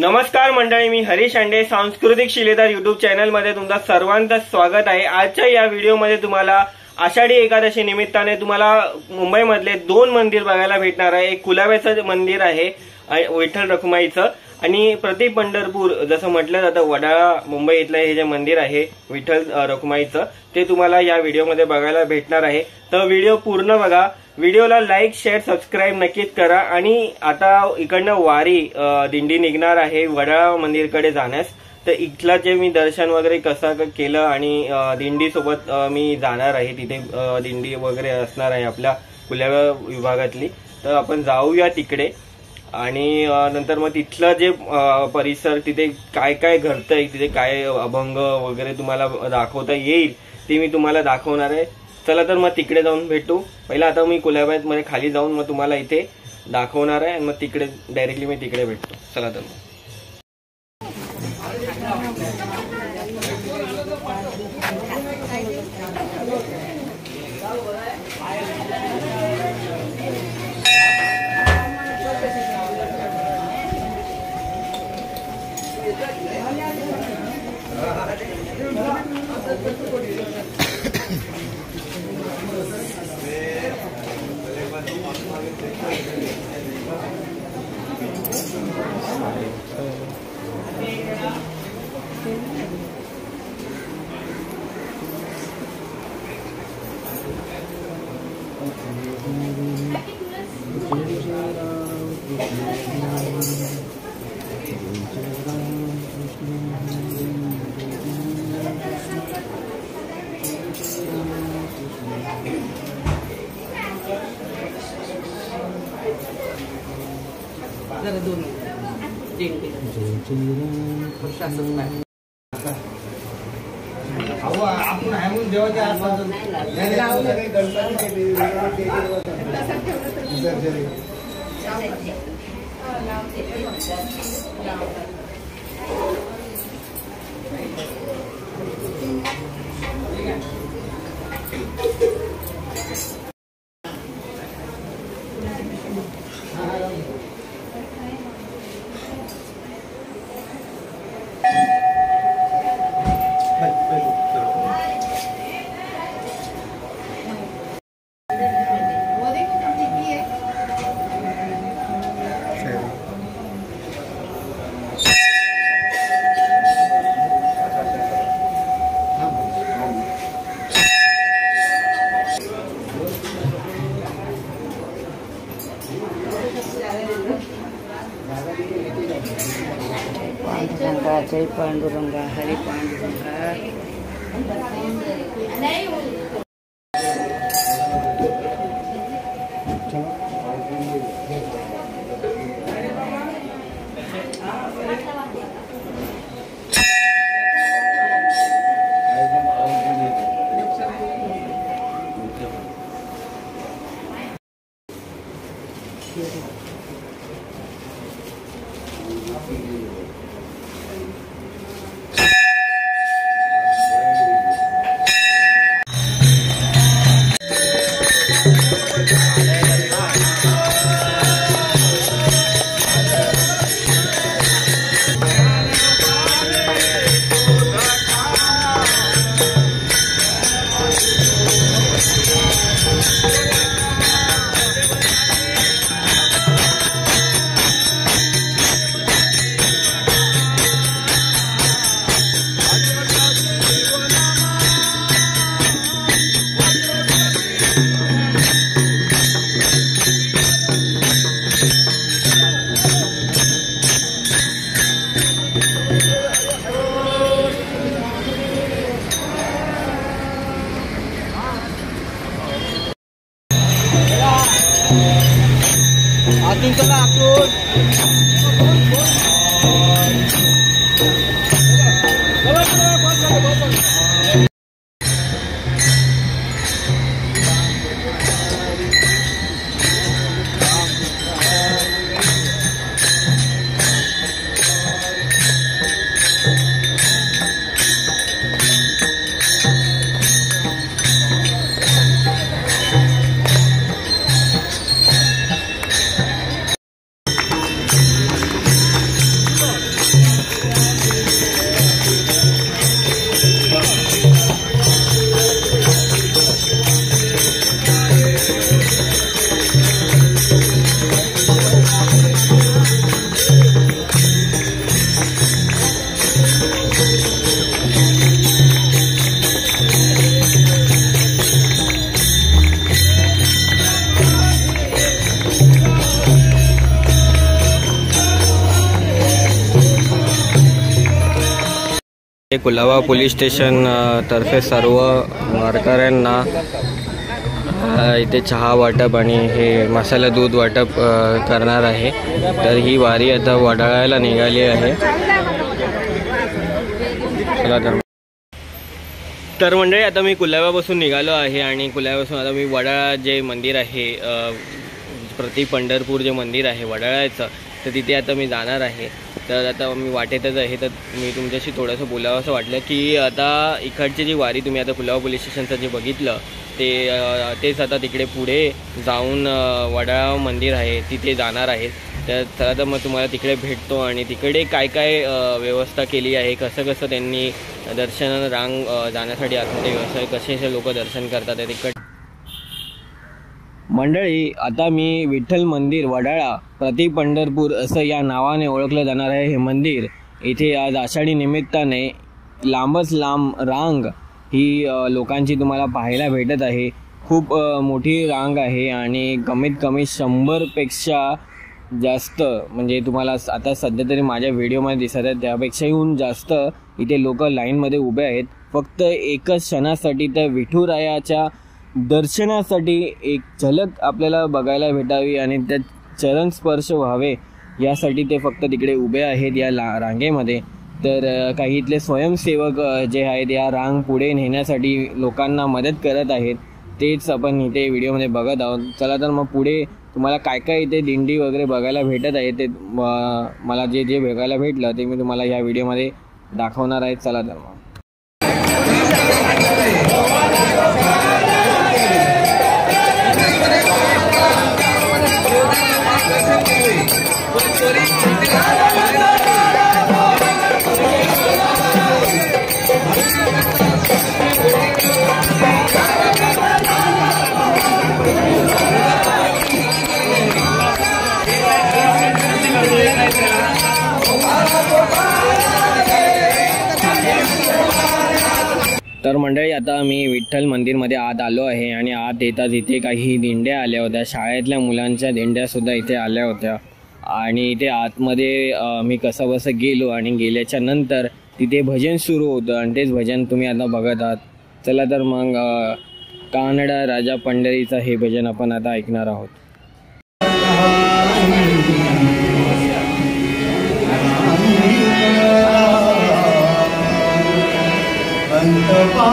नमस्कार मंडळी मी हरीश अंडे सांस्कृतिक शिलेदार युट्यूब चॅनलमध्ये तुमचं सर्वांचं स्वागत आहे. आजच्या या व्हिडिओमध्ये तुम्हाला आषाढी एकादशी निमित्ताने तुम्हाला मुंबईमधले दोन मंदिर बघायला भेटणार आहे. एक कुलाव्याचं मंदिर आहे विठ्ठल रखुमाईचं आणि प्रति पंढरपूर जसं म्हटलं जातं वडाळा मुंबई इथलं हे जे मंदिर आहे विठ्ठल रखुमाईचं ते तुम्हाला या व्हिडिओमध्ये बघायला भेटणार आहे. तर व्हिडिओ पूर्ण बघा. व्हिडिओला लाईक शेअर सबस्क्राईब नक्कीच करा. आणि आता इकडनं वारी दिंडी निघणार आहे. वडाळा मंदिरकडे जाण्यास. तर इथलं जे मी दर्शन वगैरे कसं क- केलं आणि दिंडी दिंडीसोबत मी जाणार आहे. तिथे दिंडी वगैरे असणार आहे आपल्या कुल्याव्या विभागातली. तर आपण जाऊया तिकडे. आणि नंतर मग तिथलं जे परिसर तिथे काय काय घडतंय तिथे काय अभंग वगैरे तुम्हाला दाखवता येईल ते मी तुम्हाला दाखवणार आहे. चला तर मग तिकडे जाऊन भेटू. पहिला आता मी कुलाब्यात मध्ये खाली जाऊन मग तुम्हाला इथे दाखवणार आहे. आणि मग तिकडे डायरेक्टली मी तिकडे भेटतो. चला तर मग. trình thì không sao sức khỏe Ông ông này muốn vô cho anh. Đây đâu. Hari Panduranga Hari Panduranga Colaba police station तर्फे सर्व वारकऱ्यांना इथे चहा वाटप आणि हे मसाला दूध वाटप करणार आहे. तर ही वारी आता वडाळायला निघाली आहे. तर मंडळी आता मी कुलाब्यापासून निघालो आहे आणि कुलाब्यापासून आता मी वडाळा जे मंदिर आहे प्रति पंढरपूर जे मंदिर आहे वडाळ्याचं तर तिथे आता मी जाणार आहे. तर आता मी वाटेतच आहे तर मी तुमच्याशी थोडंसं बोलावं असं वाटलं की आता इकडची जी वारी तुम्ही आता कुलाबा पोलीस स्टेशनचं जे बघितलं ते तेच आता तिकडे पुढे जाऊन वडाळा मंदिर आहे तिथे जाणार आहेत तर चला तर मग तुम्हाला तिकडे भेटतो आणि तिकडे काय काय व्यवस्था केली आहे कसं कसं त्यांनी दर्शन रांग जाण्यासाठी आतमध्ये व्यवस्था कसे कसे लोक दर्शन करतात ते तिकड मंडळी आता मी विठ्ठल मंदिर वडाळा प्रति पंढरपूर असं या नावाने ओळखलं जाणार आहे हे मंदिर. इथे आज आषाढी निमित्ताने लांबच लांब रांग ही लोकांची तुम्हाला पाहायला भेटत आहे. खूप मोठी रांग आहे आणि कमीत कमी शंभरपेक्षा जास्त म्हणजे तुम्हाला आता सध्या तरी माझ्या व्हिडिओमध्ये दिसत आहेत त्यापेक्षाहून जास्त इथे लोक लाईनमध्ये उभे आहेत. फक्त एकच क्षणासाठी त्या विठुरायाच्या दर्शनासाठी एक झलक आपल्याला बघायला भेटावी आणि त्या चरण स्पर्श व्हावे यासाठी ते फक्त तिकडे उभे आहेत या ला रांगेमध्ये. तर काही इथले स्वयंसेवक जे आहेत या रांग पुढे नेण्यासाठी लोकांना मदत करत आहेत तेच आपण इथे व्हिडिओमध्ये बघत आहोत. चला तर मग पुढे तुम्हाला काय काय इथे दिंडी वगैरे बघायला भेटत आहे ते मला जे जे बघायला भेटलं ते मी तुम्हाला या व्हिडिओमध्ये दाखवणार आहे. चला तर मग. तर मंडळी आता मी विठ्ठल मंदिरमध्ये आत आलो आहे आणि आत येताच इथे काही दिंड्या आल्या होत्या. शाळेतल्या मुलांच्या दिंड्यासुद्धा इथे आल्या होत्या. आणि इथे आतमध्ये मी कसं बसं गेलो आणि गेल्याच्यानंतर तिथे भजन सुरू होतं. आणि तेच भजन तुम्ही आता बघत आहात. चला तर मग कानडा राजा पंढरीचं हे भजन आपण आता ऐकणार आहोत. Oh,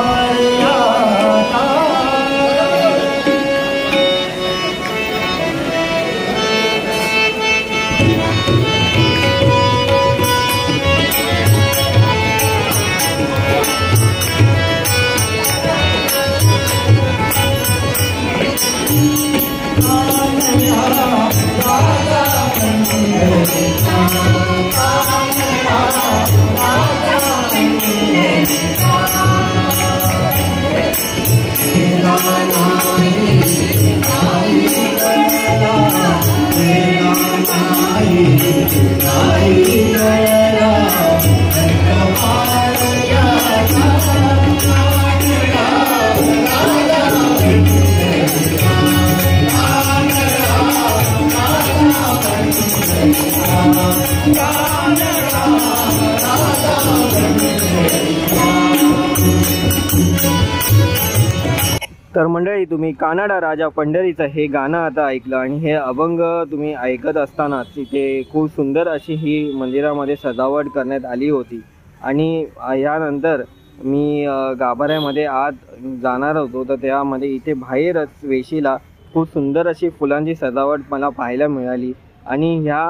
तर मंडळी तुम्ही कानाडा राजा पंढरीचं हे गाणं आता ऐकलं आणि हे अभंग तुम्ही ऐकत असतानाच तिथे खूप सुंदर अशी ही मंदिरामध्ये सजावट करण्यात आली होती. आणि यानंतर मी गाभाऱ्यामध्ये आत जाणार होतो तर त्यामध्ये इथे बाहेरच वेशीला खूप सुंदर अशी फुलांची सजावट मला पाहायला मिळाली. आणि ह्या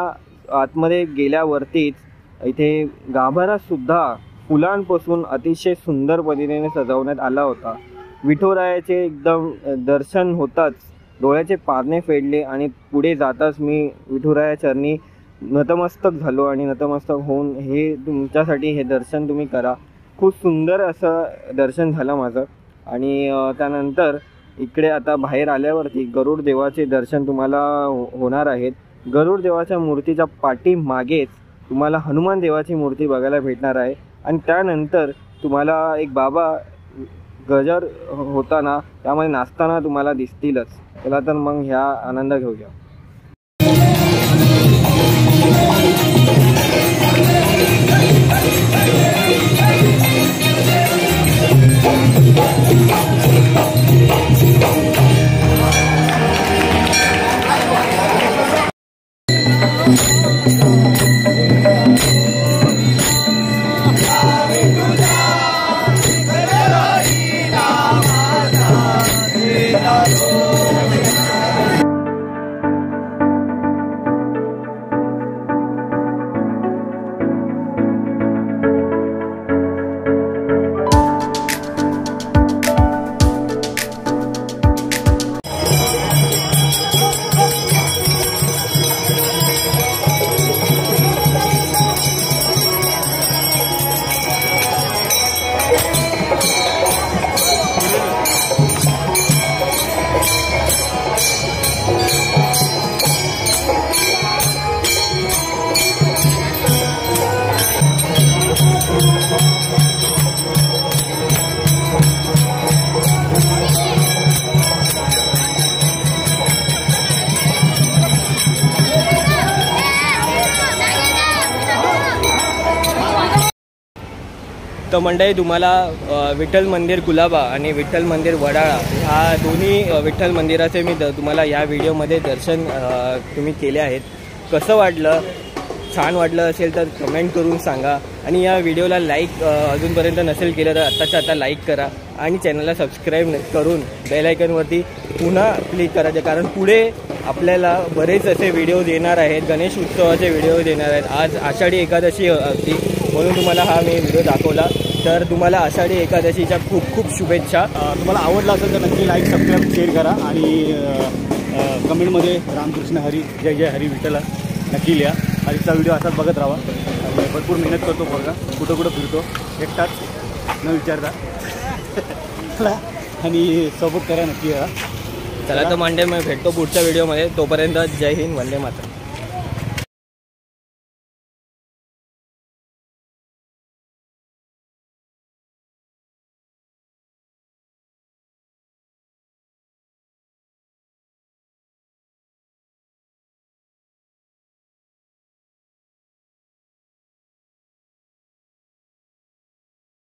आतमध्ये गेल्यावरतीच इथे गाभारासुद्धा फुलांपासून अतिशय सुंदर पद्धतीने सजवण्यात आला होता. विठोरायाचे एकदम दर्शन होताच डोळ्याचे पारणे फेडले आणि पुढे जाताच मी विठुराया चरणी नतमस्तक झालो आणि नतमस्तक होऊन हे तुमच्यासाठी हे दर्शन तुम्ही करा. खूप सुंदर असं दर्शन झालं माझं. आणि त्यानंतर इकडे आता बाहेर आल्यावरती गरुड देवाचे दर्शन तुम्हाला हो- होणार आहेत. गरुड देवाच्या मूर्तीच्या पाठीमागेच तुम्हाला हनुमान देवाची मूर्ती बघायला भेटणार आहे. आणि त्यानंतर तुम्हाला एक बाबा गजर होताना त्यामध्ये नाचताना तुम्हाला दिसतीलच. चला तर मग ह्या आनंद घेऊया. तर मंडळी तुम्हाला विठ्ठल मंदिर कुलाबा आणि विठ्ठल मंदिर वडाळा ह्या दोन्ही विठ्ठल मंदिराचे मी द तुम्हाला या व्हिडिओमध्ये दर्शन तुम्ही केले आहेत. कसं वाटलं? छान वाटलं असेल तर कमेंट करून सांगा. आणि या व्हिडिओला लाईक अजूनपर्यंत नसेल केलं तर आत्ताच्या आता लाईक करा आणि चॅनलला सबस्क्राईब करून बेलायकनवरती पुन्हा क्लिक करायचे कारण पुढे आपल्याला बरेच असे व्हिडिओज येणार आहेत. गणेश उत्सवाचे व्हिडिओज येणार आहेत. आज आषाढी एकादशी होती म्हणून तुम्हाला हा मी व्हिडिओ दाखवला. तर तुम्हाला आषाढी एकादशीच्या खूप खूप शुभेच्छा. तुम्हाला आवडला असेल तर नक्की लाईक सबस्क्राईब शेअर करा. आणि कमेंटमध्ये रामकृष्ण हरी जय जय हरी विठ्ठला नक्की लिहा. हरीचा व्हिडिओ असाच बघत राहा. भरपूर मेहनत करतो बघा कुठं कुठं फिरतो. एकटाच न विचारता. चला, आणि सपोर्ट करा नक्की चला तर मांडे मी भेटतो पुढच्या व्हिडिओमध्ये तोपर्यंत जय हिंद वंदे मातरम.